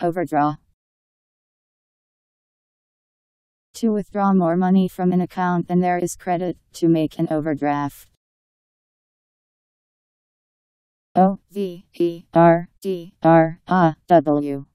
Overdraw. To withdraw more money from an account than there is credit, to make an overdraft. O V E R D R A W